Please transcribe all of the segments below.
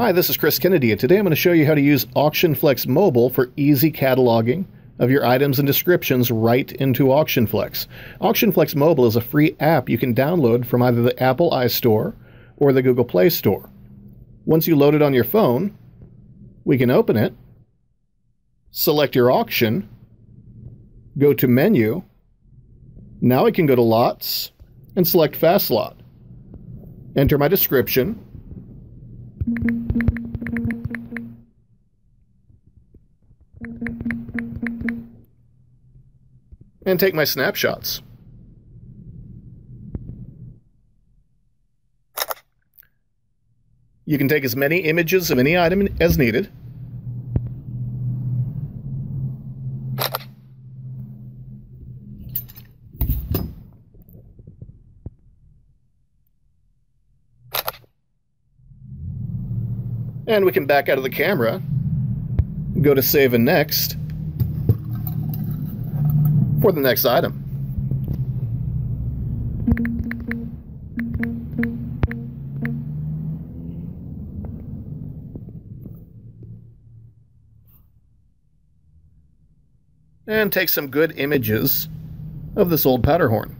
Hi, this is Chris Kennedy, and today I'm going to show you how to use AuctionFlex Mobile for easy cataloging of your items and descriptions right into AuctionFlex. AuctionFlex Mobile is a free app you can download from either the Apple iStore or the Google Play Store. Once you load it on your phone, we can open it, select your auction, go to Menu, now I can go to Lots and select Fast Lot. Enter my description, and take my snapshots. You can take as many images of any item as needed. And we can back out of the camera, go to save and next for the next item. And take some good images of this old powder horn.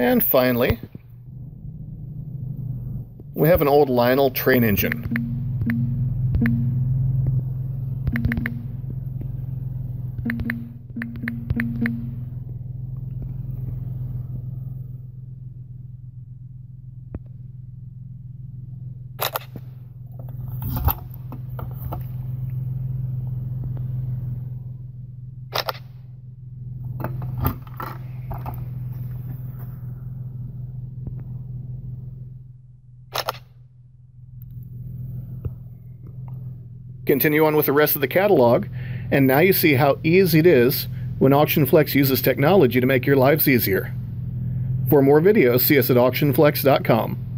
And finally, we have an old Lionel train engine. Continue on with the rest of the catalog, and now you see how easy it is when AuctionFlex uses technology to make your lives easier. For more videos, see us at auctionflex.com.